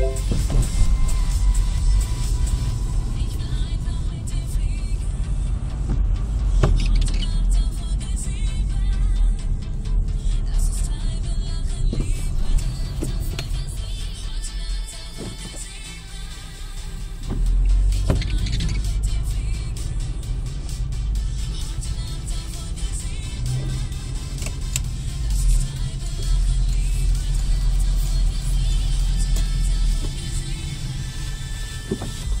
Música Thank you.